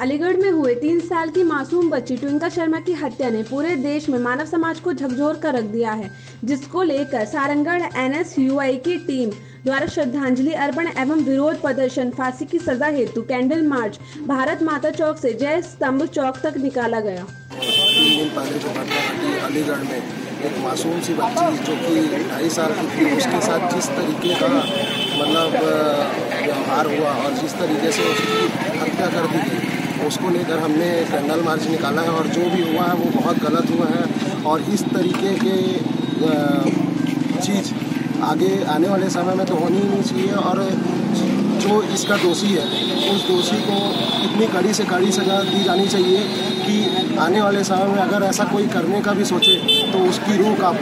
अलीगढ़ में हुए तीन साल की मासूम बच्ची ट्विंकल शर्मा की हत्या ने पूरे देश में मानव समाज को झकझोर कर रख दिया है, जिसको लेकर सारंगढ़ एनएसयूआई की टीम द्वारा श्रद्धांजलि अर्पण एवं विरोध प्रदर्शन, फांसी की सजा हेतु कैंडल मार्च, भारत माता चौक से जय स्तंभ चौक तक निकाला गया। अलीगढ़ में एक मासूम सी बच्ची जो कि ढाई साल की उसके साथ जिस तरीके का मतलब व्यवहार हुआ और जिस तरीके से उसकी हत्या कर दी गई उसको लेकर हमने कैंडल मार्च निकाला है और जो भी हुआ है वो बहुत गलत हुआ है और इस तरीके के चीज़ आगे आने वाले समय में तो होनी ही नहीं चाहिए और जो इसका दोषी है, उस दोषी को इतनी कड़ी से कड़ी सजा दी जानी चाहिए कि आने वाले समय में अगर ऐसा कोई करने का भी सोचे तो उसकी रूह काँप